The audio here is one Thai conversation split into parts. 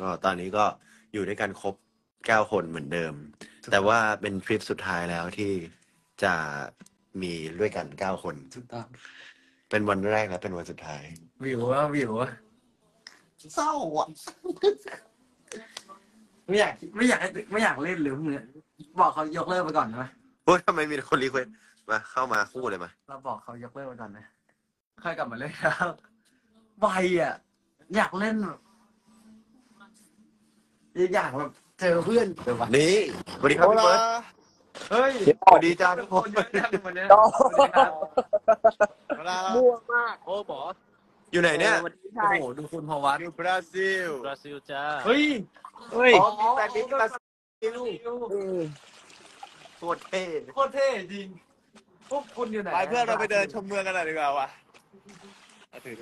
ก็ตอนนี้ก็อยู่ด้วยกันครบเก้าคนเหมือนเดิม แต่ว่าเป็นทริปสุดท้ายแล้วที่จะมีด้วยกันเก้าคน ถูกต้องเป็นวันแรกและเป็นวันสุดท้าย วิวว่าวิวว่าเศร้าอะไม่อยากไม่อยากให้ไม่อยากเล่นหรือพวกเนี้ยบอกเขายกเลิกไปก่อนไหมโอ้ยทำไมมีแต่คน request มาเข้ามาคู่เลยมา เราบอกเขายกเลิกไปก่อนนะค่อยกลับมาเล่นครับไวอะ อยากเล่น แบบอยากแบบเจอเพื่อนเดี๋ยววะนี่สวัสดีครับพี่เบิร์ดเฮ้ยสวัสดีจ้าทุกคนเยอะจังวันเนี้ยโอ้สวัสดีครับมั่วมากโอ้หมออยู่ไหนเนี่ย วันนี้โอ้ใช่โหดูคุณพวัตอยู่บราซิลบราซิลจ้าเฮ้ยเฮ้ยอ๋อมีแฟนมิตรบราซิลอืมโคตรเท่โคตรเท่จริง พวกคุณอยู่ไหนไปเพื่อนเราไปเดินชมเมืองกันหน่อยดีกว่าวะเอาถือ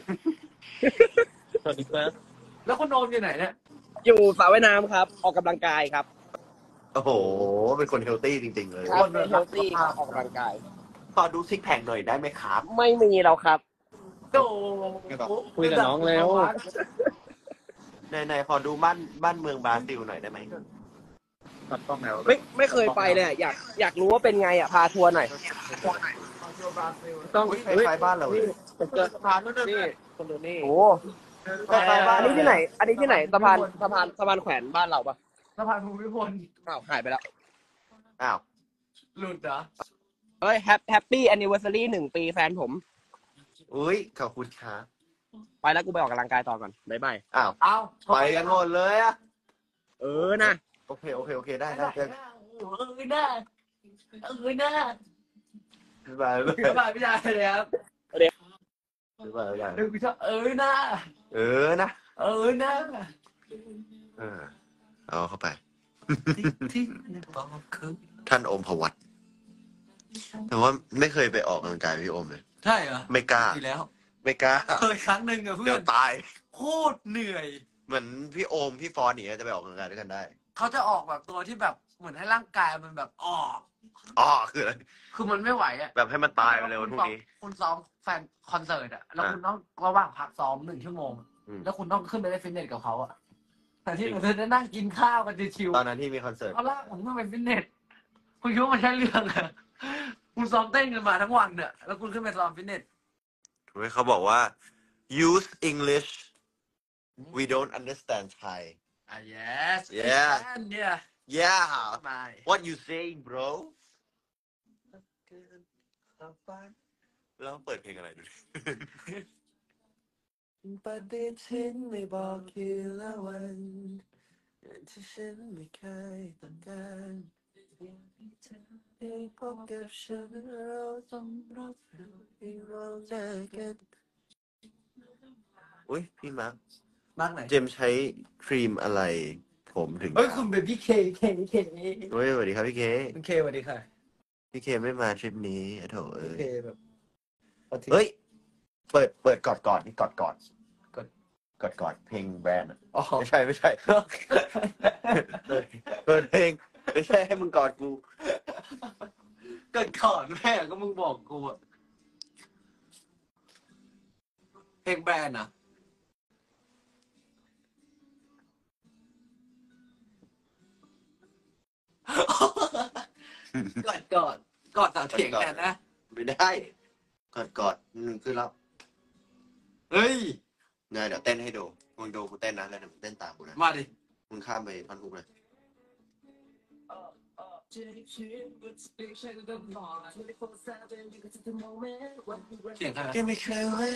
สวัสดีครับแล้วคุณโอมอยู่ไหนเนี่ย อยู่สระว่ายน้ำครับ ออกกำลังกายครับโอ้โห เป็นคน healthy จริง ๆ เลยครับเป็น healthy ครับออกกำลังกาย ขอดู six pack หน่อยได้ไหมครับไม่มีแล้วครับโตคุยกับน้องแล้วในในๆขอดูบ้านบ้านเมืองบราซิลหน่อยได้ไหมตัดกล้องแล้วไม่ไม่เคยไปเลยอะอยากอยากรู้ว่าเป็นไงอะพาทัวร์หน่อยต้องอุ๊ยเฮ้ยคล้ายๆบ้านเราเลยสะพานนู่นนี่คนดูนี่โอ้ คล้ายๆบ้านอันนี้ที่ไหน อันนี้ที่ไหนสะพานสะพานสะพานแขวนบ้านเราปะสะพานภูมิพลอ้าวหายไปแล้ว อ้าว หลุดเหรอเฮ้ย happy anniversary หนึ่งปีแฟนผม อุ้ยขอบคุณครับไปแล้วกูไปออกกำลังกายต่อก่อนบ๊ายบายอ้าวเอาไปกันหมดเลยอะเออนะ โอเคโอเคโอเคได้ได้ได้เออหน้าเออหน้าบ๊ายบายบ๊ายคือบายพี่ชายเลยครับ บายบ๊ายบายดูชอบเออหน้าเออนะ เออหน้าเออเอาเข้าไปที่บอกคือท่านอมพวัตแต่ว่าไม่เคยไปออกกำลังกายพี่อมเลย ใช่เหรอไม่กล้าดีแล้ว ไม่กล้า เคยครั้งหนึ่งอะเพื่เดี๋อยวนตาย โคตรเหนื่อย เหมือนพี่โอม พี่ฟอนเนี่ยจะไปออกกำลังกายด้วยกันได้ เขาจะออกแบบตัวที่แบบเหมือนให้ร่างกายมันแบบออก อ๋อ คืออะไร คือมันไม่ไหวอะแบบให้มันตายไปเลยวันพรุ่งนี้ คุณซ้อม แฟนคอนเสิร์ตอะแล้วอะคุณต้องระหว่างพักซ้อมหนึ่งชั่วโมง อืม แล้วคุณต้องขึ้นไปเล่นฟิตเนสกับเขาอะแต่ที่เราจะนั่งกินข้าวกันชิวตอนนั้นที่มีคอนเสิร์ตๆเขาลากผมขึ้นไปฟิตเนส คุณคิดว่ามันใช่เรื่องอะคุณซ้อมเต้นกันมาทั้งวันเนี่ยแล้วคุณขึ้นไปซ้อมฟิตเนส เว้ยเขาบอกว่า use English we don't understand Thai อะ yes Yeah. yeah yeah ไม่ what you saying bro แล้วเปิดเพลงอะไรดูดิปฏิทินไม่บอกคืนละวันที่ฉันไม่เคยต้องการได้พบกับฉันเราต้องรับรู้ที่เราเจอกันอุ้ยพี่มาร์คมากไหนเจมส์ใช้ครีมอะไร ผมถึงเฮ้ยคุณเป็นพี่เคเคเคเฮ้ยสวัสดีครับพี่เค คุณเคสวัสดีค่ะพี่เคไม่มาทริปนี้อะโถเอ้พี่ยเคแบบ เฮ้ย เปิดเปิดกอดกอดนี่กอดกอดกอดกอดกอดเพลงแบรนด์อะอ๋อไม่ใช่ไม่ใช่เปิดเปิดเพลงไม่ใช่ให้มึงกอดกูเกิดก่อนแม่ก็มึงบอกกูอะเพลงแบรนด์อะกอดกอดกอดต่อเถียงกันนะ ไม่ได้ กอดกอดหนึ่งขึ้นแล้วเฮ้ยไงเดี๋ยวเต้นให้ดูมึงดูกูเต้นนะแล้วเดี๋ยวมึงเต้นตามกูนะมาดิมึงข้ามไปท่อนฮุกเลยเถียงกันแกไม่เคยเว้ย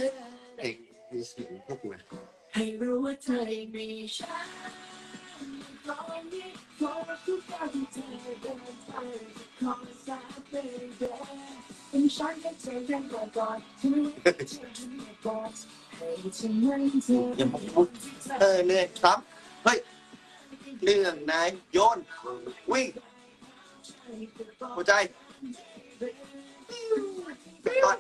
เพลงมีเสียงพวกกูไงให้รู้ว่าเธอยังมีฉัน ย่างที่เธอเดินไปขอสาบเบเบเป็นฉันแค่เธอยังก่อนก่อนที่ไม่ว่าเธอจะไม่บอกให้ฉันนั้นเธออย่ามาพูดเออเหนื่อยครับเฮ้ยเรื่องนายโยน วิ่งหัวใจก่อน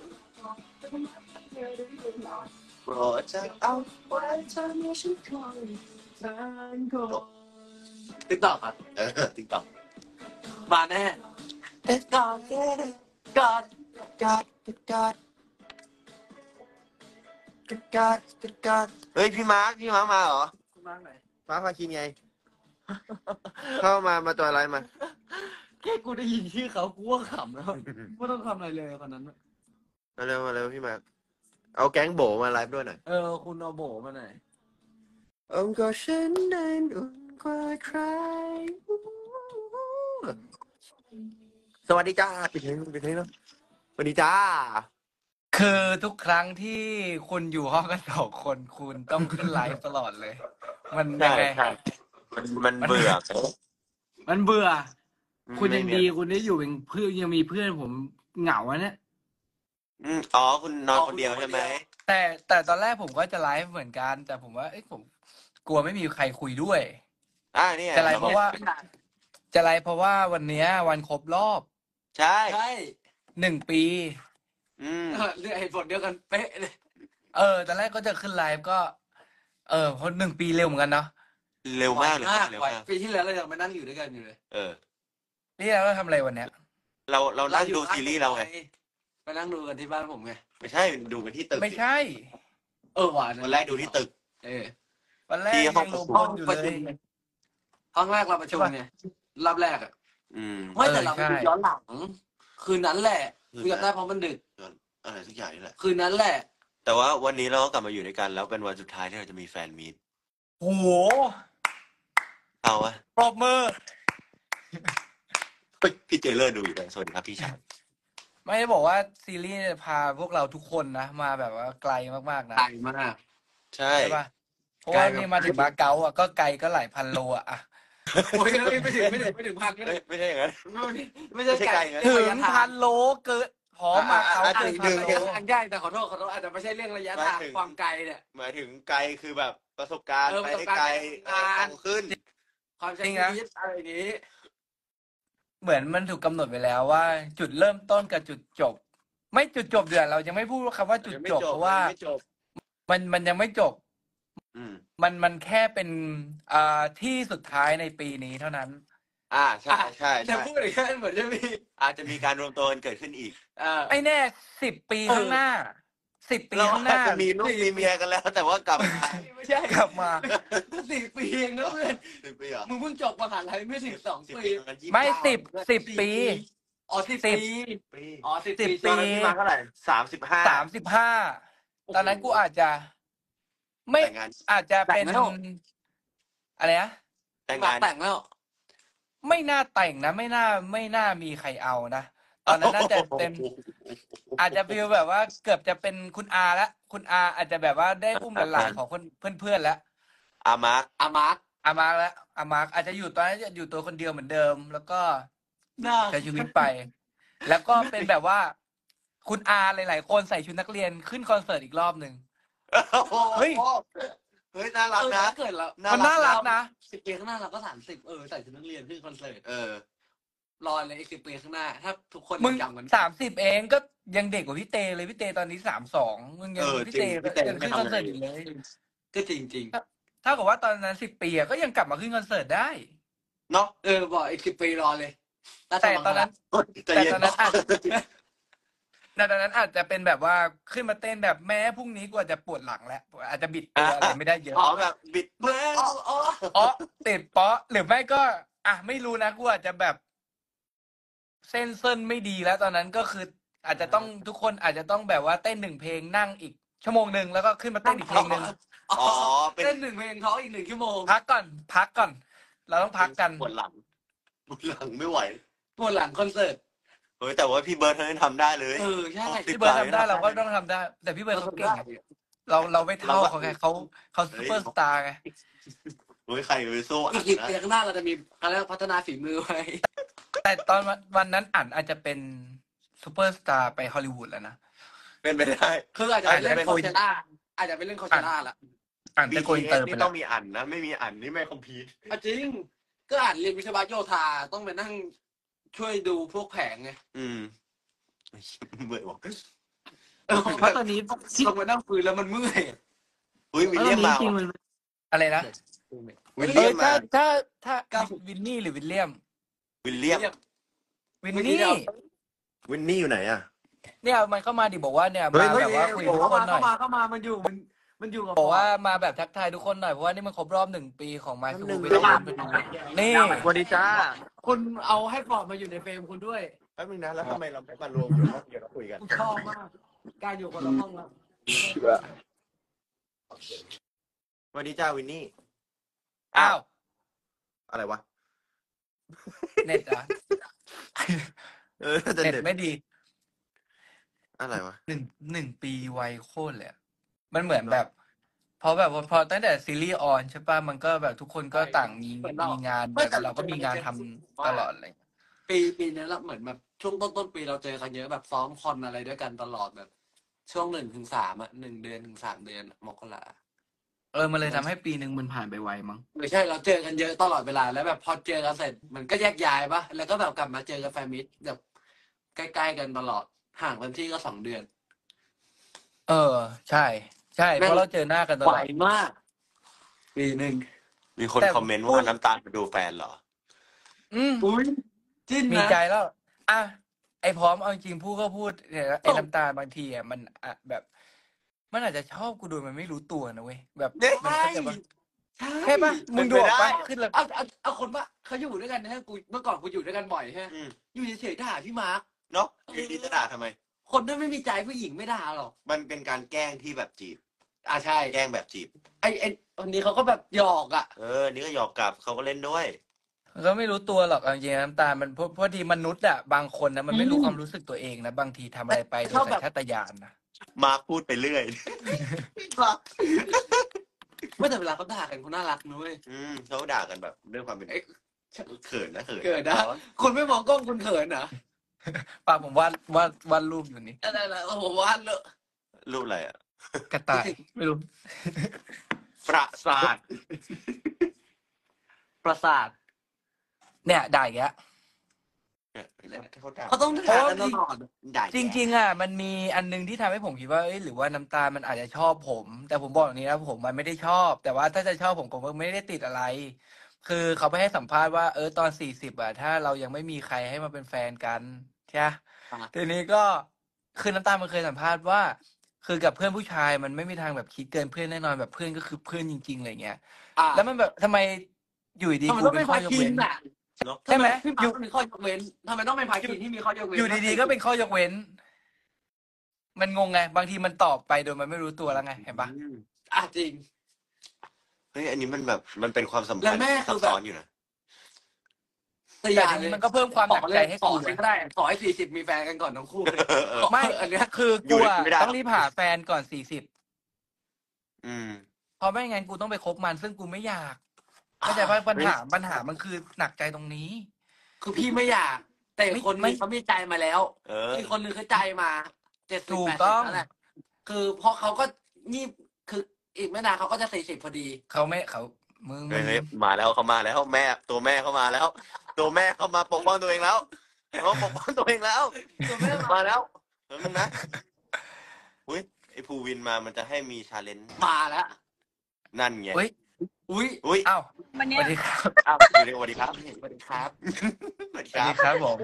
โปรดจะเอาไว้เธอมีฉันคอย TikTok อะเออ TikTok มาแน่เอ็ดกอดกอดกอดกอดกอดกอดกอดเฮ้ยพี่มาร์คพี่มาร์คมาเหรอคุณมาไหนฟ้าพาคินไง เข้ามามาตัวอะไรมาแค่กูได้ยินชื่อเขากูก็ขำแล้วไม่ต้องทำอะไรเลยคนนั้นน่ะมาเร็วมาเร็วพี่มาร์คเอาแก๊งโบมาไลฟ์ด้วยหน่อยเออ คุณเอาโบมาหน่อย องค์กอดฉันนั้นอุ่น กว่าใคร สวัสดีจ้าปิดเพลงปิดเพลงแล้วสวัสดีจ้า คือทุกครั้งที่คุณอยู่ห้องกันสองคนคุณต้องขึ้นไลฟ์ตลอดเลย มันยังไงมันมันเบื่อ มันเบื่ออืมคุณยังไม่มีดีคุณได้อยู่เป็นเพื่อนยังมีเพื่อนผมเหงาอะเนี่ย อืมอ๋อ คุณนอนคนเดียวใช่ไหม แต่แต่ตอนแรกผมก็จะไลฟ์เหมือนกัน แต่ผมว่าเอ้ยผม กลัวไม่มีใครคุยด้วย อ่าเนี่ยจะไลฟ์เพราะว่า จะไลฟ์เพราะว่าวันเนี้ย วันครบรอบใช่ใช่หนึ่งปี อืมเออเรื่องเหตุผลเดียวกันเป๊ะเลยเออตอนแรกก็จะขึ้นไลฟ์ก็ เออเพราะหนึ่งปีเร็วเหมือนกันเนาะเร็วมากเลยไวเร็วไวมากปีที่แล้วเรายังไปนั่งอยู่ด้วยกันอยู่เลย เออนี่เราทำอะไรวันเนี้ย เราเรานั่งอยู่ดูซีรีส์เราไงไปนั่งดูกันที่บ้านผมไงไม่ใช่ดูกันที่ตึกไม่ใช่ เออหวานวันแรกดูที่ตึก เออวันแรกที่ห้องยังประลชุงมบนอยู่เลย ห้องแรกเราประชุมไงรอบแรกอะอืมไม่แต่เราเออใช่ไปดูย้อนหลัง คืนนั้นแหละคืนกูจำได้เพราะมันดึกอะไรทุกอย่างนี่แหละ คืนนั้นแหละ แต่ว่าวันนี้เราก็กลับมาอยู่ด้วยกัน แล้วเป็นวันสุดท้ายที่เราจะมีแฟนมีตโอ้โหเอาวะปรบมือเฮ้ยพี่เจเลอร์ดูอยู่เลยสวัสดีครับพี่ชายไม่ได้บอกว่าซีรีส์พาพวกเราทุกคนนะ มาแบบว่าไกลมากๆนะไกลมาก ใช่ใช่ปะเพราะว่าไกลมากนี่มาถึงมาเก๊าอะก็ไกลก็หลายพันโลอะอะ โอ้ยไม่ถึงไม่ถึงไม่ถึงพันไม่เอ้ถึยงไม่ใช่อย่างนั้นไม่ใช่ไกลไม่ใช่ไกลนะ ถึระงยะทาพันโลเกินพร้อมมาเก๊าอะถึงถึพันงโลถึง ทางใหญ่แต่ขอโทษขอโทษอาจจะไม่ใช่เรื่องระยะทางหมายถึงความไกลเนี่ย หมายถึงไกลคือแบบประสบการณ์เออไปประสให้บการณ์ไกลไปทำงานโตขึ้น ความใช้ชีวิตอะไรอย่างนี้ เหมือนมันถูกกำหนดไปแล้วว่า จุดเริ่มต้นกับจุดจบ ไม่จุดจบเดือนเรายังไม่พูดคำว่าจุดยังไม่จบจบเพราะว่ายังไม่จบมันมันยังไม่จบ อืม มันมันแค่เป็นอ่าที่สุดท้ายในปีนี้เท่านั้น อ่า ใช่ใช่จะใช่พูดอย่างนั้นเหมือนจะมีอาจจะมีการรวมตัวกันเกิดขึ้นอีกเออไม่แน่สิบปีข้างหน้าสิบปีเราข้างหน้าอาจจะมีลูกมีเมียกันแล้ว แต่ว่ากลับมาไม่ใช่กลับมา สี่ปีเองนะเพื่อนสิบปีเหรอมึงเพิ่งจบมหาลัยไม่ถึงสองสิบปีปีตอนนั้นยี่ไม่เก้าสิบสิบปี อ๋อสิบสิบ ปีปีอ๋อสิบสิบปี ปีตอนนั้นพี่มาเท่าไหร่สามสิบห้าสามสิบห้าตอนนั้นกูอาจจะ ไม่แต่งงานอาจจะเป็นอะไรนะแต่งหลังางนแต่งแล้ว ไม่น่าแต่งนะ ไม่น่าไม่น่ามีใครเอานะตอนนั้นน่าจะเป็น อาจจะ feel แบบว่าเกือบจะเป็นคุณอาละคุณอาอาจจะแบบว่าได้อุ้มหลานๆของคนเพื่อนๆแล้วอามาร์คอามาร์คอามาร์กแล้วอามาร์กอาจจะอยู่ตอนนั้นจะอยู่ตัวคนเดียวเหมือนเดิม แล้วก็น่า ใช้ชีวิตไป แล้วก็เป็นแบบว่า คุณอาหลายๆคนใส่ชุดนักเรียนขึ้นคอนเสิร์ตอีกรอบหนึ่ง เฮ้ย เฮ้ยน่ารักเออนะถ้าเกิดเรามันน่ารักนะ สิบปีข้างหน้าเราก็สามสิบเออใส่ชุดนักเรียนขึ้นคอนเสิร์ตเออ รอเลยอีกสิบปีข้างหน้า ถ้าทุกคนมึงจำกันสามสิบเองก็ยังเด็กกว่าพี่เตเลยพี่เตตอนนี้สามสองมึงยังเออพี่จริเตงพี่เตยังขึ้นคอนเสิร์ตอยู่เลยก็จริงจริงถ้ากับว่าตอนนั้นสิบปีอะก็ยังกลับมาขึ้นคอนเสิร์ตได้เนาะๆเออบอกอีกสิบปีรอเลยราชแต่มังตอนคลานั้นใจแต่เย็นตอนนั้น อาจแต่ตอนนั้นอาจจะเป็นแบบว่าขึ้นมาเต้นแบบแม้พรุ่งนี้กูอาจจะปวดหลังแล้วอาจจะบิดตัวอะไรไม่ได้เยอะอ๋อแบบบิดเบ้อ๋ออ๋ออ๋อติดเปาะหรือไม่ก็ อะไม่รู้นะกูอาจจะแบบ เส้นเส้นไม่ดีแล้วตอนนั้นก็คือ อาจจะต้องทุกคนอาจจะต้องแบบว่าเต้นหนึ่งเพลงนั่งอีก ชั่วโมงหนึ่งแล้วก็ขึ้นมาเต้นอีกเพลงหนึ่งอ๋อเป็นเต้นหนึ่งเพลงเขาอีกหนึ่งชั่วโมงพักก่อน พักก่อน เราต้องพักกันปวดหลังปวดหลังไม่ไหวปวดหลังคอนเสิร์ต เฮ้ยแต่ว่าพี่เบิร์ดเขายังทำได้เลย เออใช่ติดพี่เบิร์ดทำได้ปลายเราก็ต้องทำได้ แต่พี่เบิร์ดเขาเก่งไงเราเราไม่เท่าเขาไงเขาเขาซูเปอร์สตาร์ไง เฮ้ยใครไปสู้อีอะกสิบปีข้างหน้าเราจะมีอะไรยกว่าพัฒนาฝีมือไว้แต่ตอนวันวันนั้นอันอาจจะเป็นซูเปอร์สตาร์ไปฮอลลีวูดแล้วนะ เป็นไปได้ คืออาจจะไปเล่นอาจจะเป็นโคเชล่าอาจจะไปเล่นโคเชล่าละอันจะโกอินเตอ BTS ร์ไปนี่แล้ต้อวงมีอันนะ ไม่มีอันนี่ไม่คอมพีทอะจริง ก็อ่านเรียนวิศวะโยธาต้องไปนั่ง ช่วยดูพวกแผงไงอืมเบื่อบอกเพราะตอนนี้ต้องไปนั่งฟื้นแล้วมันเมื่อยเฮ้ยวิลเลียมมาว่ะอะไรนะวิลเอเลียอมถ้ามาถ้าถ้าวินนี่หรือวิลเลียม วิลเลียม วินเมื่อกี้นี่เราวินนี่อยู่ไหนอะเนี่ยมันเข้ามาดิบอกว่าเนี่ยเฮ้มายเฮ้ยแบบว่าคุยกับทุกเข้าคนมาหน่เข้าอยมาเข้ามามันอยู่มันมันอยู่กับบอกว่ามาแบบทักทายทุกคนหน่อยเพราะว่านี่มันครบรอบหนึ่งปีของมาหคูนึ่งไปปีดูไปดูนี่สวัสดีจ้า คุณเอาให้ฟอร์ดมาอยู่ในเฟรมคุณด้วยแป๊บนึงนะ แล้วทำไมเราไม่มารวมอยู่ห้องเดียวแล้วคุยกันกูชอบมาก การอยู่คนละห้องแล้วสวัสดีจ้าวินนี่ อ้าว อะไรวะ เน็ตเหรอะเออจะเน็ตเด็ดไม่ดีอะไรวะ หนึ่งหนึ่งปีไวโคตรเลยอะมันเหมือนแบบเพ ราะแบบว่าพอตั้งแต่ซีรีส์ออนใช่ป่ะมันก็แบบทุกคนก็ต่างมีมีงานแบบเราก็มีงานทำตลอดเลยปีปีนี้เราเหมือนแบบช่วงต้นต้นปีเราเจอกันเยอะแบบซ้อมคอนอะไรด้วยกันตลอดแบบ ช่วงหนึ่งถึงสามอะหนึ่งเดือนถึงสามเดือนอะมกราเออมันเลยทำให้ปีหนึ่งมันผ่านไปไวมั้งไม่ใช่เราเจอกันเยอะตลอดเวลาแล้วแบบพอเจอกันเสร็จมันก็แยกย้ายปะแล้วก็แบบกลับมาเจอกันแฟนมิตแบบใกล้ๆกันตลอดห่างกันที่ก็สองเดือน เออ ใช่ ใช่เพราะเราเจอหน้ากันตลไวอด มาก ปีหนึ่งมีคนแต่ คอมเมนต์พูดว่าน้ำตาลไปดูแฟนเหรอ อืม อุ้ยจิ้นมีนะใจแล้ว อะ ไอพร้อมเอาจริงๆพูดก็พูดเนี่ยไอน้ำตาลบางทีอะมันอะแบบ มันอาจจะชอบกูโดยมันไม่รู้ตัวนะเว้ย แบบใช่มันเข้าใจปะใช่ใช่ปะมึงดูออกปะขึ้นแล้ว เอาเอาเอาคนว่าเขาอยู่ด้วยกันนะกูเมื่อก่อนกูอยู่ด้วยกันบ่อยใช่ไหมอืมอยู่เฉยๆด่าพี่มาร์คเนาะอยู่ดีจะด่าทำไม คนที่ไม่มีใจผู้หญิงไม่ด่าหรอก มันเป็นการแกล้งที่แบบจีบ อ่าใช่แกล้งแบบจีบ ไอไอวันนี้เขาก็แบบหยอกอะ เออ นี่ก็หยอกกลับเขาก็เล่นด้วยก็ไม่รู้ตัวหรอกเอาจริงๆน้ำตาลมันพอพอดีมนุษย์อะบางคนนะมันไม่รู้อืมความรู้สึกตัวเองนะบางทีทำอะไรไปโดยชอบแบบ สัญชาตญาณนะมาร์คพูดไปเรื่อย ไม่แต่เวลาเขาด่ากันเขาน่ารักนะเว้ย อืมเขาด่ากันแบบด้วยความเป็นเอ๊ะเขินนะเขินเกิดนะคุณไม่มองกล้องคุณเขินเหรอป่าผมวาดวาดวาดรูปอยู่นี่อะไรอะไรโอ้โหว่าเลอะรูปอะไรอะ กระต่าย ไม่รู้ ประสาท ประสาท เนี่ยด่าอีกแล้วเขาด่าเขาต้องด่ากันตลอดด่าจริง ๆ อะ มันมีอันนึงที่ทำให้ผมคิดว่าเอ้ยหรือว่าน้ำตาลมันอาจจะชอบผม แต่ผมบอกอย่างนี้นะผมมันไม่ได้ชอบ แต่ว่าถ้าจะชอบผมผมก็ไม่ได้ติดอะไร คือเขาไปให้สัมภาษณ์ว่าเออตอนสี่สิบอะถ้าเรายังไม่มีใครให้มาเป็นแฟนกันใช่ปะ อะ ทีนี้ก็คือน้ำตาลมันเคยสัมภาษณ์ว่า คือกับเพื่อนผู้ชายมันไม่มีทางแบบคิดเกินเพื่อนแน่นอนแบบเพื่อนก็คือเพื่อนจริงๆอะไรเงี้ย อะแล้วมันแบบทำไมอยู่ดีทำไมๆกูต้องเป็เป็นนข้อพายกคิเว้นน อะใช่ไหมพี่มาร์คมีข้อยกเว้นทำไมต้องเป็นพายคินที่มีข้อยกเว้นอยู่ดีๆก็เป็นข้อยกเว้น มันงงไง บางทีมันตอบไปโดยมันไม่รู้ตัวแล้วไงเห็นปะ อืมอะจริง เฮ้ยอันนี้มันแบบมันเป็นความสัมแล้พันวธ์แม่ที่คืซัอบแบบ ซ้อนอยู่นะ แต่อแต่ย่าทีเลนี้ยมันก็เพิ่มความหนักใจให้ขอกูเลยไงก็ได้ขอให้สี่สิบมีแฟนกันก่อนทั้งคู่เลยเออเออไม่ อันเนี้ย คืออยู่กูอะไม่ได้ ต้องรีบหาแฟนก่อนสี่สิบอืม เพราะไม่งั้นกูต้องไปคบมัน ซึ่งกูไม่อยากเข้าใจว่าปัญหาปัญหามันคือหนักใจตรงนี้ คือพี่ไม่อยาก แต่ไม่คนไม่ นี้เขามีใจมาแล้วเออ อีกคนนึงคือใจมาเจ็ดสิบถูกแปดต้สิอบงนั่นแหละคือเพราะเขาก็นี่คืออีกไม่นานเขาก็จะสี่สิบพอดี เขาไม่เขามึงเฮ้ยเฮ้ยมาแล้วเขามาแล้วแม่ตัวแม่เขามาแล้ว ตัวแม่เขามาปกป้องตัวเองแล้วเขาปกป้องตัวเองแล้ว ตัวแม่มามาแล้วเดี๋ยวมึงนะอุ้ยไอภูวินมามันจะให้มีชาเลนจ์มาแล้ว นั่นไงเฮ้ย อุ้ยอุ้ยอ้าววันสเนี้ยวัสดีครับอ้าวสวัสดีครับสวัสดีครับสวัสดีสวัสครัดีบครับผม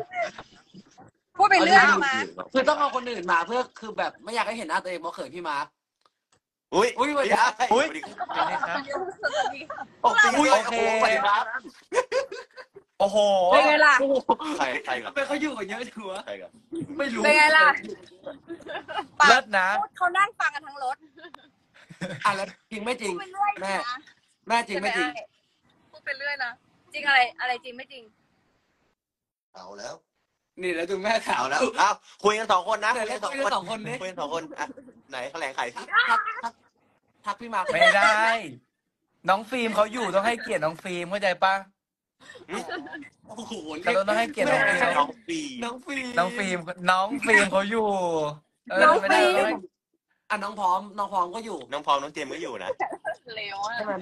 พูดไปเรื่อยมาคือต้องเอาคนอื่นมาเพื่อคือแบบไม่อยากให้เห็นหน้าตัวเองเพราะเขินพี่มาร์ค อุ้ยอุ๊ยสวัสดีครับ อุ้ยสวัสดีครับโอ้ยอุ้ยโอโอเคเค สวัสดีครับโอ้ โหเป็นไงล่ะ ใครใครกับทำไมเขาอยู่กันเยอะจังวะใครกับไม่รู้เป็นไงล่ะ ปาก เลิศนะพูดเขานั่งฟังกันทั้งรถอะแล้วจริงไม่จริพูง ดไปเรื่อยแม่ นะแม่จริงไม่จริง ใช่พูดไปเรื่อยนะจริงอะไรอะไรจริงไม่จริง เอาแล้วนี่แล้วดูแม่ถาม เอาแล้วเอาคุยกันสองคนนะเดี๋ยวคุยเราสองคนคุยคกันนสองคนนี้คุยกันสองคนอะไหนแถลงไขสิ ทักทักทักพี่มาร์คไม่ได้ น้องฟิล์มเขาอยู่ต้องให้เกียรติน้องฟิล์มเข้าใจปะ โอ้โหเราต้องให้เกียรติน้องฟิล์ม น้องปีน้องฟิล์มน้องฟิล์มน้องฟิล์มเขาอยู่เออน้องไม่ได้ฟิล์มต้องให้อะน้องพร้อม น้องพร้อมก็อยู่น้องพร้อมน้องเจมส์ก็อยู่นะ เร็วอะใช่ไหม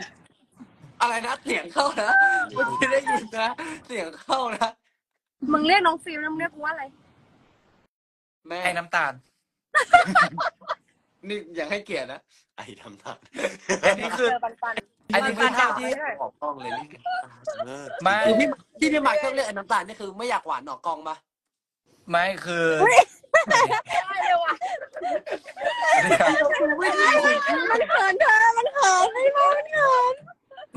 อะไรนะเสียงเข้านะเมื่อกี้ได้ยินนะเสียงเข้านะมึงเรียกน้องฟิล์มแล้วมึงเรียกกูว่าอะไร แม่ไอ้น้ำตาล นี่อยากให้เกียรตินะ ไอ้ทำท่าอันนี้คือ เจอปันปัน อันนี้คือภาพที่ออกกล้องเลยนี่เออไม่คือพี่ที่พี่มาร์คชอบเรียกไอ้น้ำตาลนี่คือไม่อยากหวานออกกล้องปะไม่คือได้เลยว่ะเนี่ยมันเขินเธอ มันเขินไอ้พ่อมันเขิน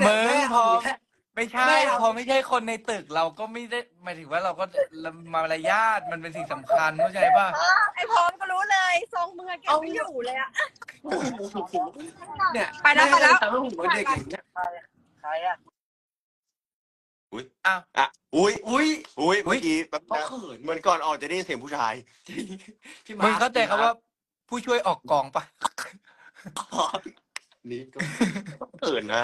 มึงพอแค่ ไม่ใช่ไม่เอา พอไม่ใช่คนในตึกเราก็ไม่ได้หมายถึงว่าเราก็มารยาทมันเป็นสิ่งสำคัญเข้าใจป่ะไอ้พร้อมก็รู้เลยทรงมือเก็บไม่อยู่เลยอะ เนี่ยไปแล้วไปแล้ว ทำให้ผมเป็นเด็กอย่างเงี้ยใครอะอ้าวอะอุ้ยอุ้ยอุ้ยเมื่อกี้แบบเขาเขินเหมือนก่อนออกจะได้ยินเสียงผู้ชาย พี่มึงเข้าใจคำว่าผู้ช่วยออกกองปะนี่ก็เขินนะ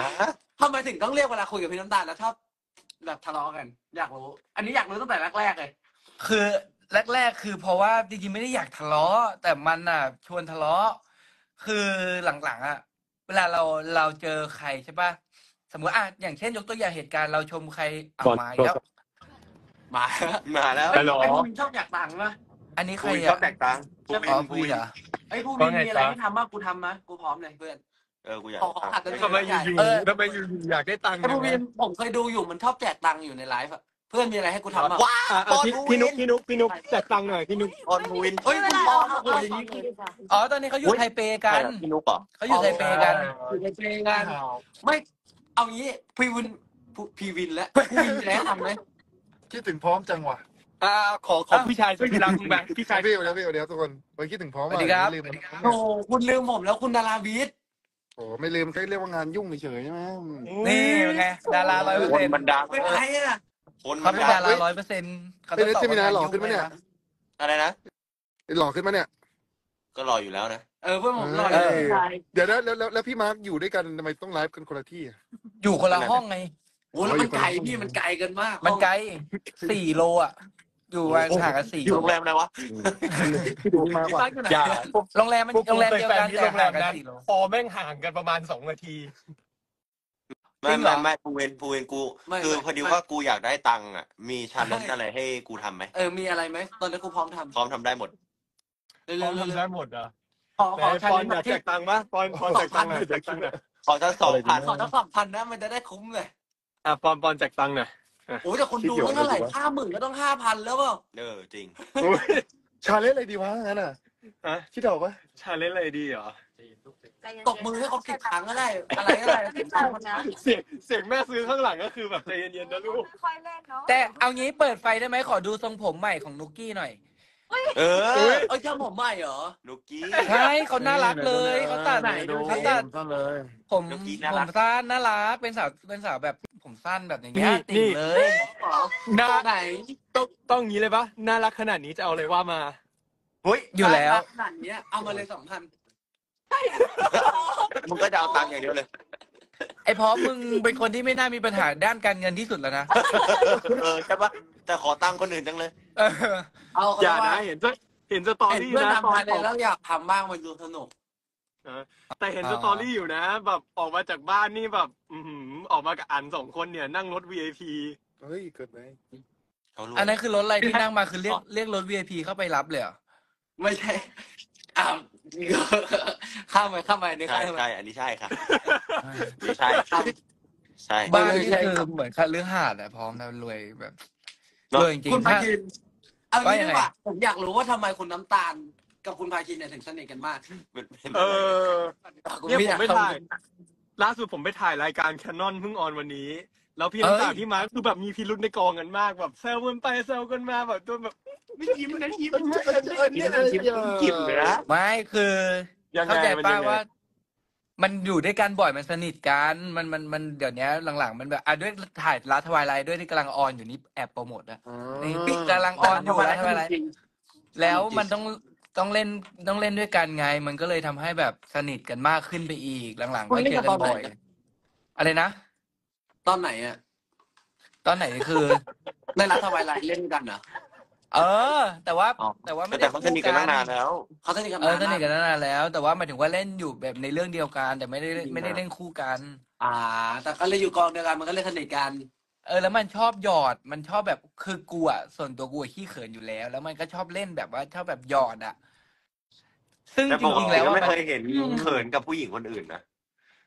ทำไมถึงต้องเรียกเวลาคุยกับพี่น้ำตาลแล้วชอบแบบทะเลาะกัน อยากรู้ อันนี้อยากรู้ตั้งแต่แรกๆเลย คือแรก ๆ คือเพราะว่าจริงๆไม่ได้อยากทะเลาะแต่มันอะ ชวนทะเลาะคือหลังๆอะ เวลาเราเราเจอใครใช่ปะสมมติอะอย่างเช่น ยกตัวอย่างเหตุการณ์เราชมใครเอาก่อนมาอีกแล้วมามาแล้วไอ้ฮัลโหลไอ้พวกมึงชอบอยากตังค์ปะอันนี้ใครคุยชอบอะแตกต่างกูอ๋อเป็นคุยเหรอ ไอ้พวกว่านี้ไงมีอะไรจ๊ะให้ทำบ้างกูทำมะกูพร้อมเลยเพื่อน เออกูอยากขอขอขัดกันทำไมอยู่เออ ๆทำไมอยู่ๆอยากได้ตังค์ไอ้พวกนี้ผมเคยดูอยู่มันชอบแจกตังค์อยู่ในไลฟ์อะเพื่อนมีอะไรให้กูทำอะ ว้าอะปอะอนพี่ภูพี่นุวิกนพี่นุกพี่นุกแจกตังค์หน่อยพี่นุกปอนภูวินเฮ้ยคุณปอนโอ้ยอ๋อตอนนี้เขาอยู่ไทเปกันพี่นุกเหรอเขาอยู่ไทเปกันอยู่ในเพลงกัน ไม่เอางี้พีวินพีวินแล้วพีวินมีอะไรให้ทำไหมคิดถึงพร้อมจังวะอ่าขอขอพี่ชายสุดที่รักมึงแบงพี่ชาย พี่เดี๋ยวพี่เดี๋ยวทุกคนไปคิดถึงพร้อมสวัสดีครับไม่ลืมมันโอ้คุณลืมผมแล้วคุณดาราบีท โอ้ไม่ลืมแค่เรียกว่างานยุ่งเฉยๆใช่ไหมนี่เป็นไงดาราร้อยเปอร์คนเซ็นต์มันดังเป็นไรอะคนเขามันเป็นดัดางราร้อยเปอร์เซ็นต์เขาเป็นต้องตอบเจมินาว่าหล่อขึ้นไหมเนี่ยอะไรนะ หล่อขึ้นไหมเนี่ย ก็รออยู่แล้วนะ เออเพื่อนผมหล่อเอเลยอเดี๋ยวแล้วแล้วแล้วแล้วพี่มาร์คอยู่ด้วยกันทำไมต้องไลฟ์กันคนละที่อะ อยู่คนละห้องไง โอ้แล้วมันไกลพี่มันไกลกันมากมันไกลสี่โลอะ อยู่ห่างกันสี่อยู่โลโรงแรมอะไรวะพี่ดูพี่มาร์คพี่ว่ะปักอยู่ไหนอย่าโรงแรมมันพวกโรงแรมเดียวกันที่แต่โรงแรห่างมกันนั้นสี่โลพอแม่งห่างกันประมาณสองนาทีไม่จริงเหรไม่อไม่ภูเวนภูเวนกูคือพอดีว่ากูอยากได้ตังค์อะ มีชาเลนจ์อะไรให้กูทำไหมเออมีอะไรไหมตอนนี้กูพร้อมทพร้อมทำได้หมดำเร็วพอๆทำเร็ได้วหมดอะๆขอแต่ขอชาปอเลนนจ์อยากที่แจกตังค์ปะปอนปอนแจกตังค์หน่อยแจกตังค์หน่อยขอสักสองพันขอทั้งสองพันนะมันจะได้คุ้มเลยอะปอนปอนแจกตังค์หน่อย โอ้ยแต่คนดูต้องเท่าไหร่ห้าหมื่นก็ต้องห้าพันแล้วเปล่าเออจริงอุ๊ย challenge อะไรดีวะงั้นอะฮะคิดออกปะ challenge อะไรดีเหรอตบมือให้ครบสิบครั้งก็ได้ อะไรก็ได้สิบครั้งมันนะเสียงเสียงแม่ซื้อข้างหลังก็คือแบบใจเย็นๆนะลูกค่อยเล่นเนาะแต่เอางี้เปิดไฟได้ไหมขอดูทรงผมใหม่ของนุกกี้หน่อย เออเอ้ยเจ้าผมใหม่เหรอนุกกี้ใช่เขาน่ารักเลยเขาตัดไหนดูเขาตัดก็เลยผมนุกกี้ผน่ารัมกสั้นน่ารักเป็นสาวเป็นสาวแบบ ผมสั้นแบบอย่างเงี้ยนี่ ติ่งเลยน่าไหนต้องต้องงี้เลยปะน่ารักขนาดนี้จะเอาอะไรว่ามา เฮ้ยอยู่แล้ว ขนาดเนี้ยเอามาเลยสองพันมึงก็จะเอาตังค์อย่างเดียวเลย ไอ้พร้อมมึงเป็นคนที่ไม่น่ามีปัญหาด้านการเงินที่สุดแล้วนะเออใช่ปะแต่ขอตังค์คนอื่นจังเลย เออเอาอย่าว่านะเห็นจะเห็นสตอเห็นรี่เพื่อนนะทำมาเลยแล้วอยากทำบ้างมันดูสนุก แต่เห็นสตอรี่อยู่นะ แบบออกมาจากบ้านนี่แบบ อือหือออกมากับอันสองคนเนี่ยนั่งรถ VIP เฮ้ยเกิดไหมเขารู้อันนั้นคือรถอะไรที่นั่งมาคือเรียกเรียกรถ VIP เข้าไปรับเลยเหรอไม่ใช่อ้าวข้ามไปข้ามไปนี่ใช่ข้ามไปใช่อันนี้ใช่ค่ะไม่ใช่ใช่บ้านไม่นี่ใช่คือเหมือนคาเรื่องหาดอะพร้อมนะรวยแบบเนอะรวยจริงคุณๆพาถ้าคินเอาว่างี้ยังดีไงกว่าผมอยากรู้ว่าทำไมคุณน้ำตาล กับคุณพาคินเนี่ยถึงสนิทกันมากเป็นเป็นเออคุณเนี่ยผมอไปกถ่ายล่าสุดผมไปถ่ายรายการแคนนอนเพิ่งออนวันนี้ แล้วพี่น้ำตาลพี่มาร์คคือแบบมีพิรุธในกองกันมากแบบแซวกันไปแซวกันมาแบบตัวแบบไม่ยิ้มนะยิ้มเออเออเนี่ยเออเออกินเลยนะไม่คือยังไงเข้าใจมันป้ายังไงว่า มันอยู่ด้วยกันบ่อยมันสนิทกันมันมันมันเดี๋ยวนี้หลังๆ มันแบบอะด้วยถ่าย Last Twilight ด้วยที่กำลัง on อยู่นี่แอบโปรโมทนะอ๋อนี่ปิดกำลัง on อยู่ Last Twilight แล้วมันต้อง ต้องเล่นต้องเล่นด้วยกันไง มันก็เลยทำให้แบบสนิทกันมากขึ้นไปอีกหลังๆคุณก็เล่นเจกัอบกันตอนไหนบ่อย อะไรนะ ตอนไหนอะตอนไหนคือ ใน Last Twilight เล่นกันเหรอ เออ แต่ว่าอ๋อ แต่ว่าไม่ได้แต่เขาสนิทกันตั้งนานแล้ว เขาสนิทกันเออมาสนิทกันตั้งนานแล้ว แต่ว่าหมายถึงว่าเล่นอยู่แบบในเรื่องเดียวกัน แต่ไม่ได้จริงไม่ได้นะเล่นคู่กัน อ่า แต่ก็เลยอยู่กองเดียวกันมันก็เลยสนิทกัน เออแล้วมันชอบหยอดมันชอบแบบคือกูอะส่วนตัวกูอะขี้เขินอยู่แล้ว แล้วมันก็ชอบเล่นแบบว่าชอบแบบหยอดอะ ซึ่งแต่จปกริงๆติแล้วก็อะไม่มันเคยเห็นเขินกับผู้หญิงคนอื่นนะ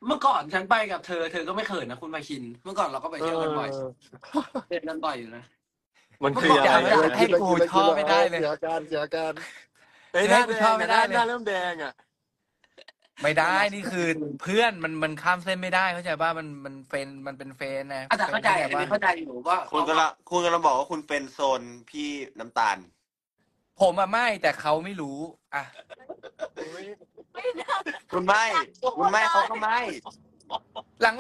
เมื่อก่อนฉันไปกับเธอ เธอก็ไม่เขินนะคุณพาคิน เมื่อก่อนเราก็ไปเที่ยวกันบ่อยเจอกันบ่อยอยู่นะ มันคืออย่าอะไรอย่าอะให้กูชอบไม่ได้เลยเสียอาการเสียอาการเฮ้ยหให้น้ากูแดชอบงไม่อะหได้น้าเลยหน้าเริ่มแดงอะ ไม่ได้นี่คือเพื่อนมันมันข้ามเส้นไม่ได้เข้าใจป่ะมันมัน friend มันเป็น friend นะอาจจะเข้าใจอันนี้เข้าใจอยู่ว่าคุณกำลังคุณกำลังบอกว่าคุณเป็นโซนพี่น้ำตาล ผมอะไม่แต่เขาไม่รู้อะคุณไม่ คุณไม่เขาก็ไม่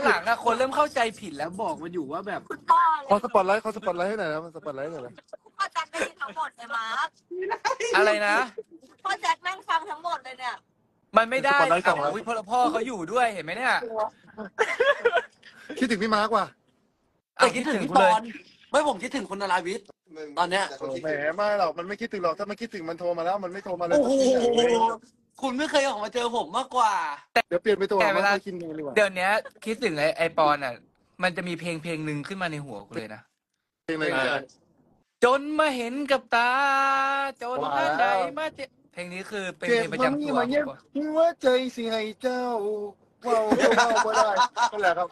หลังๆอะคนเริ่มเข้าใจผิดแล้วบอกมาอยู่ว่าแบบพ่อขอสปอตไลท์ขอสปอตไลท์ให้หน่อยนะสปอตไลท์หน่อยนะพ่อแจ็คได้ยินทั้งหมดเลยมาร์คอะไรนะ พ่อแจ็คแม่งฟังทั้งหมดเลยเนี่ยมันไม่ได้ครับอุ๊ยพ่อพ่อเขาอยู่ด้วยเห็นไหมเนี่ยคิดถึงพี่มาร์กว่ะแต่คิดถึงพี่กูปเลอยน ไม่ผมคิดถึงคุณนราวิทย์ ตอนเนี้ย โอ้แหมไม่หรอกมันไม่คิดถึงหรอกถ้ามันคิดถึงมันโทรมาแล้ว มันไม่โทรมาเลยโอ้โหคุณไม่เคยออกมาเจอผมมากกว่า เดี๋ยวเปลี่ยนไปตัวแต่เวลา ไม่คิดกันดีกว่าเดี๋ยวนี้คิดถึงไอ้ไอปอนอะ มันจะมีเพลงเพลงหนึ่งขึ้นมาในหัวกูเลยนะ เพลงอะไรเอเนี่อยจนมาเห็นกับตา จนว้าวท่านใดมาเจเพลงนี้คือเป็นเพลงประจำตัวมาเยี่ยม หัวใจสิให้เจ้า ว้าวว้าวก็ได้นั่นแหละครับ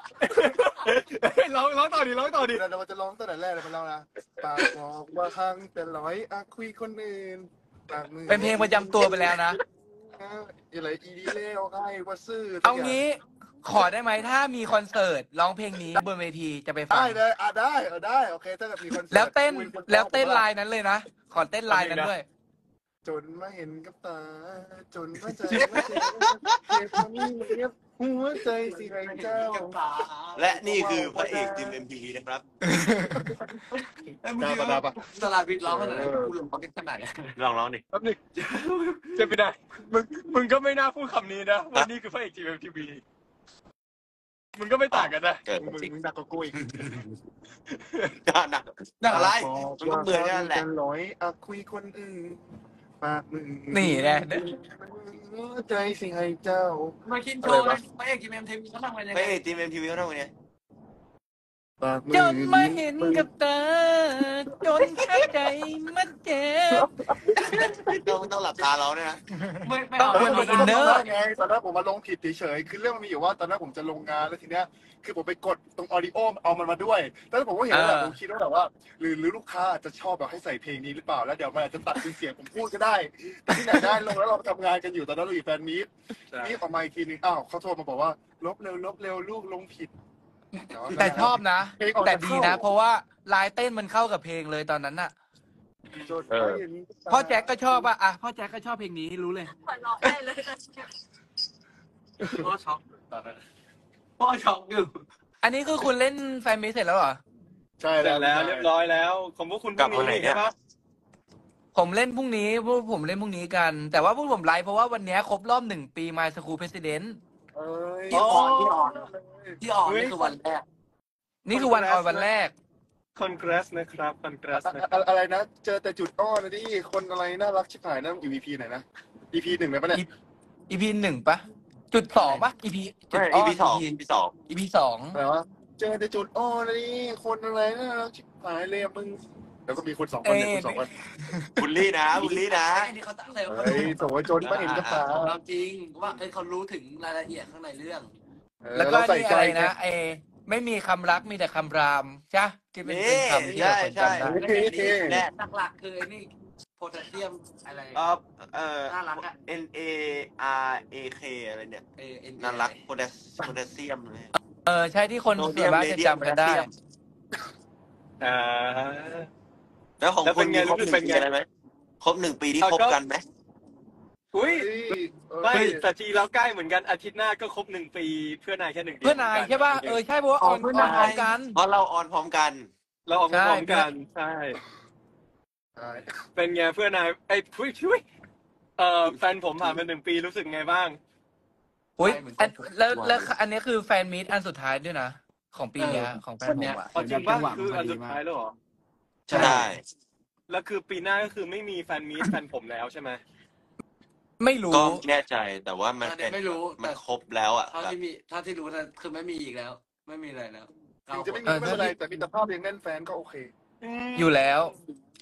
เฮ้ยร้องร้องต่อดิร้องต่อดิเดี๋ยวเราจะร้องตั้งแต่แรกเลยมันร้องนะปากบอกว่าครั้งแต่ร้อยอะคุยคนอื่นปากมือเป็นเพลงประจำตัวไปแล้วนะอะไรอีดีเล้วให้ว่าซื่อเอางี้ขอได้ไหมถ้ามีคอนเสิร์ตร้องเพลงนี้บนเวทีจะไปฟัได้งได้อะได้เออได้โอเคถ้าเกิดมีคอนสิร์ตแล้วเต้นคุยคนชอบแล้วเต้นผมว่าลายนั้นเลยนะขอเต้นลายนั้นด้วยจนมาเห็นกับตา จนมาใจมาเจอเจ็บมันเรียบ หัวใจสิให้เจ้าและนี่คือพระเอกทีมเอ็มพีนะครับ ดาบะดาบะสลาวิทย์ร้องขนาดไหนกูหลงขนาดไหนลองร้องดิแป๊บนึงจะไปได้มึงมึงก็ไม่น่าพูดคำนี้นะว่านี่คือพระเอกจีเอ็มทีวีมึงก็ไม่ต่างกันนะเกิดมึงมึงหนักกว่ากูอีกหนักหนักอะไรมันก็ว่าเบื่อแค่นั้นแหละจะร้อยอะคุยคนอื่น ปากมือนี่แหละหัวใจสิให้เจ้ามาคิดโชว์เลยพระเอกจีเอ็มทีวีเขาทำกันยังพไงระเอกทีมเอ็มทีวีเขาทำไงเนี่ย ปากมืจนมาเห็นกับตา จนเข้าใจมันเจ็บต้องต้องหลับตาเราเนี่ยนะไม่ไม่ต้องเอามันมีไม่อินเนอร์ไงตอนนั้นผมมาลงผิดเฉยๆคือเรื่องมันมีอยู่ว่าตอนนั้นผมจะลงงานแล้วทีเนี้ยคือผมไปกดตรงออดิโอเอามันมาด้วยตอนนั้นผมก็เห็นว่าแบบผมคิดว่าแบบว่า หรือหรือลูกค้าอาจจะชอบแบบให้ใส่เพลงนี้หรือเปล่าแล้วเดี๋ยวมันอาจจะตัดเป็นเสียงผมพูดก็ได้แต่ที่ไหนได้ลงแล้วเราทำงานกันอยู่ตอนนั้นเราอยู่แฟนมีตนี่ออกมาอีกทีนึงอ้าวเขาโทรมาบอกว่าลบเร็วลบเร็วลูกลงผิด แต่ชอบนะเพลงออกแต่จากดีเข้านะ เพราะว่าลายเต้นมันเข้ากับเพลงเลยตอนนั้นน่ะจนเออไม่เห็นพ่อแจ็คก็ชอบป่ะอะพ่อแจ็คก็ชอบเพลงนี้รู้เลยหัวเราะได้เลยนะพ่อช็อกตอนนั้นพ่อช็อกอยู่อันนี้คือคุณเล่นแฟนมิตเสร็จแล้วเหรอใช่เสร็แล้วจแล้วเรียบร้อยแล้วของพวกคุณพกลัรุ่บงวันไหนนี้เนี่ยใช่ปะผมเล่นพรุ่งนี้พวกผมเล่นพรุ่งนี้กัน แต่ว่าพวกผมไลฟ์เพราะว่าวันเนี้ยครบรอบหนึ่งปี My School President เอ้ย ที่อ่อนที่อ่อนที่อ่อนนี่คือวันแรก นี่คือวันออนวันแรก คอนเกรสนะครับคอนเกรสอะนะอะอะไรนะ เจอแต่จุดอ้อนนะดิคนอะไรน่ารักชิบหายนั่นอยู่ EP ไหนนะ EP หนึ่งเลยปะเนี่ย EP หนึ่งปะจุดสองปะ EP จุดไม่อ้อีอนพีสองอีพีสอง EP สองแปลว่าเจอแต่จุดอ้อนนะดิคนอะไรน่ารักชิบหายเลยอะมึง แล้วก็มีคนสองคนเนี่ยคนสองคนบุลลี่นะบุลลี่นะไอ้นี่เขาตั้งใจว่าเฮ้ยโสวยจนมาเห็นกับตาของเราจริงว่าเอ้ยเขารู้ถึงรายละเอียดข้างในเรื่อง เออแล้วก็เราใส่นี่ใจอะไรไงนะเอไม่มีคำรักมีแต่คำรามใช่ที่เป็นเป็นคำที่เราคนจำได้ โอเคโอเคและหลักๆคือไอ้นี่โพแทสเซียมอะไร เอ่อเอ่อ น่ารักอะ N A R A K อะไรเนี่ยเออน่ารักโพแทสโพแทสเซียมเลย เออใช่ที่คนส่วนมากจะจำกันได้ อ่า แล้วของแล้วคุเป็ณนมีไงครบหรู้นึ่สึงกปีเป็นไง อะไรไหมครบหนึ่งปีที่เอาคบก็กันไหมอุ้ยเฮ้ยเอ้ยไม่แต่ทีเราใกล้เหมือนกันอาทิตย์หน้าก็ครบหนึ่งปีเพื่อนนายแค่หนึ่งเดืเพื่อนนายใช่ป่ะเออใช่เพราะว่าออนออนพร้อมกัน เพราะเราออนพร้อมกัน เราออกมาพร้อมกันใช่ใช่เป็นไงเพื่อนนายไอ้พุ้ยชุยเอ่อแฟนผมผ่านมาหนึ่งปีรู้สึกไงบ้างอุ้ยอันแล้วแล้วอันนี้คือแฟนมีตอันสุดท้ายด้วยนะ ของปีเนี้ยของแฟนผมอะเอาจริงป่ะคืออันสุดท้ายแล้วเหรอ ใช่ แล้วคือปีหน้าก็คือไม่มีแฟนมีตแฟนผมแล้วใช่ไหมไม่รู้ ก็ไม่แน่ใจแต่ว่ามันอันเป็นี้นไม่รู้มันแต่ครบแล้วอะเท่าแบบที่มีเท่าที่รู้นะคือไม่มีอีกแล้ว ไม่มีอะไรแล้วถึงจะไม่มีไม่เป็นไรแต่มีแต่ภาพยังแน่นแฟนก็โอเคอยู่แล้ว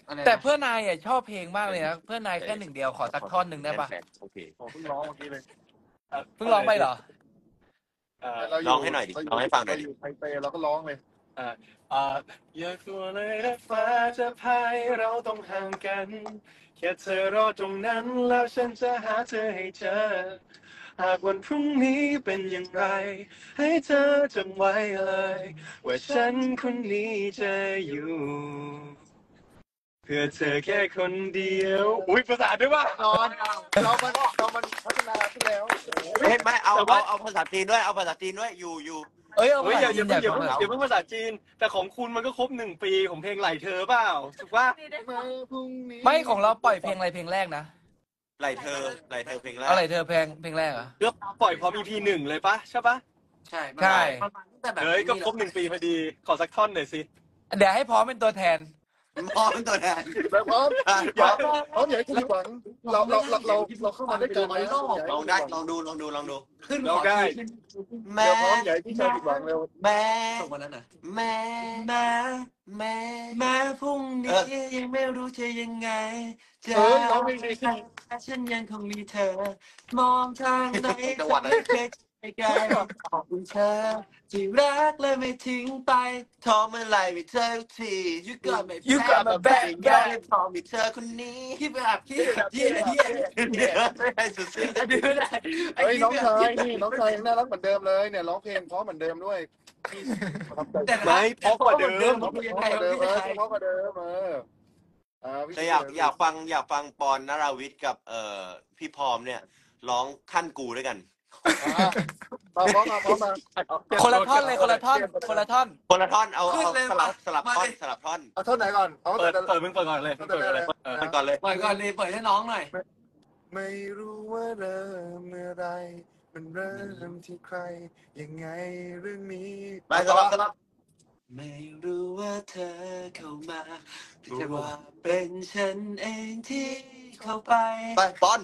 อะไรนะแต่เพื่อนนายอะชอบเพลงมากเลยนะ เพื่อนนายแค่หนึ่งเดียวขอสักท่อนหนึ่งได้ปะโอเคผมเพิ่งร้องเมื่อกี้เลยเพิ่งร้องไปเหรอ เอ่อเราร้องให้หน่อยดิร้องให้ฟังหน่อยดิ เราอยู่ไทเปเราก็ร้องเลย อ่าอ่าอย่ากลัวเลยนะฟ้าจะพายเราต้องห่างกัน แค่เธอรอตรงนั้นแล้วฉันจะหาเธอให้เจอ หากวันพรุ่งนี้เป็นอย่างไร ให้เธอจำไว้เลย ว่าฉันคนนี้จะอยู่ เพื่อเธอแค่คนเดียว อุ้ยภาษาด้วยว่ะ นอนเรามันเรามันพัฒนาขึ้นแล้ว เฮ้ยไม่เอาแต่เอาว่าเอาภาษาจีนด้วยเอาภาษาจีนด้วยอยู่อยู่ เอ้ยเอาเฮ้ยอย่าอย่าอเพิ่งอย่าฟัเพิ่งเหรออย่าเพิ่งภาษาจีน แต่ของคุณมันก็ครบหนึ่งปีของเพลงไหลเธอเปล่าถูกว่ามาพรุ่งนี้ไม่ของเราปล่อยเพลงอะไรเพลงแรกนะไหลเธอไหลเธอเพลงแรกอะไรเธอเพลงเพลงแรกเหรอะเลือกปล่อยพร้อม EP หนึ่งเลยปะใช่ปะใช่ใช่มันมาตั้งแต่แบบเฮ้ยก็ครบหนึ่งปีพอดีขอสักท่อนหน่อยสิเดี๋ยวให้พร้อมเป็นตัวแทน มอเป็นตัวแทน แบบพร้อมอะพร้อมพร้อมอย่าให้คุณผิดหวังเราเราเราเราเราเข้ามาด้วยกันนะลองได้ลองดูลองดูลองดู ขึ้นเราได้ แม่เดี๋ยวพร้อมอย่าให้พี่ชายผิดหวังเร็วแม่ส่งวันนั้นน่ะแม่แม้แม่แม้พรุ่งเอนี้อยังไม่รู้จะยังไงจะเออร้องเพลงดีสิฉันยังคงมีเธอ มองทางไหนจังหวะนั้นไม่เคย ไปไกลขอบคุณเธอที่รักและไม่ทิ้งไปทอเมื่อไหรมีเธอทุกที You got my You got my back อยากให้พอมีเธอคนนี้คิดแบบคิดแบบเยี่ยเยี่ยเดี๋ยวไม่ให้สุดสิ้นอันนี้ไม่ได้เฮ้ยน้องชายนี่น้องชายยังน่ารักเหมือนเดิมเลยเนี่ยร้องเพลงเพราะเหมือนเดิมด้วยประทับใจแต่ไม่เพราะกว่าเดิมเพราะกว่าเดิมเออเพราะกว่าเดิมเอออ่าพี่แต่อยากอยากฟังอยากฟังปอนนราวิทย์กับเอ่อพี่พร้อมเนี่ย ร้องขั้นกูด้วยกันอะ มาพร้อมมาพร้อมมาคนละท่อนเลยคนละท่อนคนละท่อน คนละท่อนเอาเอาสลับสลับท่อนสลับท่อนเอาท่าไหนก่อนเอาเปิดเปิดมึงเปิดก่อนเลยเปิดก่อนเลยเออไปก่อนเลยเปิดก่อนเลยเปิดให้น้องหน่อยไม่รู้ว่าเริ่มเมื่อไรมันเริ่มที่ใคร ยังไงเรื่องนี้ไปสลับสลับไม่รู้ว่าเธอเข้ามาหรือว่าเป็นฉันเองที่เข้าไปไปปอน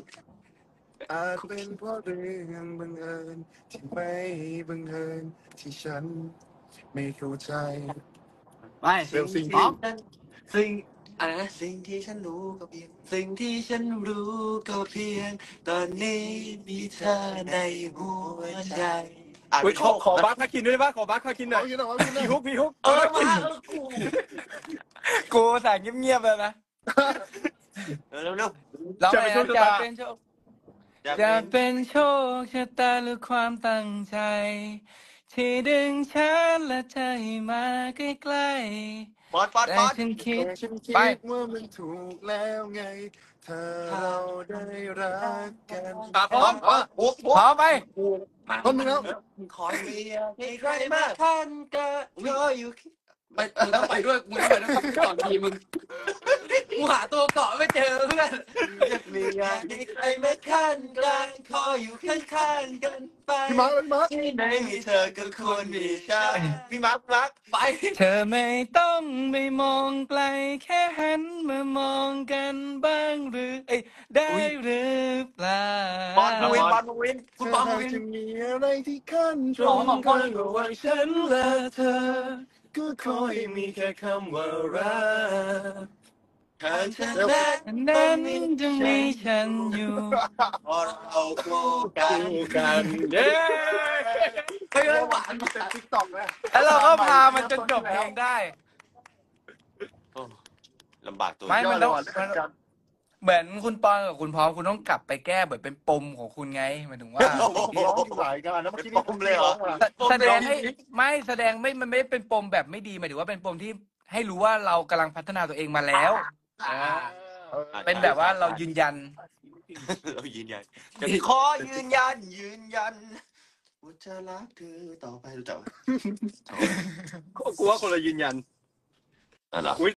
อาจเป็นเพราะเรื่องบังเอิญที่ไม่บังเอิญที่ฉันไม่เข้าใจ ไปเร็วสิ่งที่พร้อมกันสิ่งอะไรนะสิ่งที่ฉันรู้ก็เพียง สิ่งที่ฉันรู้ก็เพียง ตอนนี้มีเธอในหัวใจอ่านอุ้ไปยโชขอคขอบัคพาคินด้วยป่ะขอบัคพาคินหน่เอาอยอยู่นะเอาอยู่นะพี่ฮุกพี่ฮุกเออมาเออกูกูสั่งเงียบๆเลยนะ เร็วเร็วเร็วร้องไปนะจะเป็นโชคจะจะเป็น เป็นโชคชะตาหรือความตั้งใจ ที่ดึงฉันและเธอให้มาใกล้ปอนปอนๆแต่ปอนฉันคิด ฉันคิไปดว่ามันถูกแล้วไง เธอเราได้รักกันอะพร้อมอะโอ้โหพร้อมไปต้นนึงแล้วคอยมีให้ใครมาทันกันรออยู่ ไปมึงต้องไปด้วยมึงต้องไปด้วยก่อนทีมึงกูหาตัวเกาะไม่เจอเพื่อนมีงานให้ใครมาขั้นกันคอยอยู่ข้างๆกันไปพี่มาร์คพี่มาร์คที่ไหนมีเธอก็ควรมีฉันพี่มาร์คพี่มาร์คไปเธอไม่ต้องไปมองไกลแค่หันมามองกันบ้างหรือเอ้ยได้หรือเปล่าปอนมาวินปอนมาวินคุณปองวินจะมีอะไรที่ขั้นตรหมองบอกกัว่านระหว่างฉันและเธอ ก็คอยมีแค่คำว่ารักเธอเธอแม้นั้นจะมีฉันอยู่ พอเราคู่กันคู่กันเย้เฮ้ยหวานมีแต่ติ๊กต็อกนะแล้วเราก็พามันจนจบเพลงได้ โอ้ลำบากตัว ไม่มันต้องมัน เหมือนคุณปอนกับคุณพร้อมคุณต้องกลับไปแก้เหมือนเป็นปมของคุณไงหมายถึงว่าโอ้โหมีร้องอยู่หลายงานนะเมื่อกี้นี้เป็นปมเลยเหรอ แสแสดงให้ไม่แสดงไม่มันไม่ได้เป็นปมแบบไม่ดีหมายถึงว่าเป็นปมที่ให้รู้ว่าเรากำลังพัฒนาตัวเองมาแล้ว อ่าเออเป็นแบบว่าเรายืนยัน เรายืนยันจะขอยืนยันยืนยันว่าจะรักเธอต่อไปรู้จักไหมกูว่าคนละยืนยันอ๋อเหรออุ้ย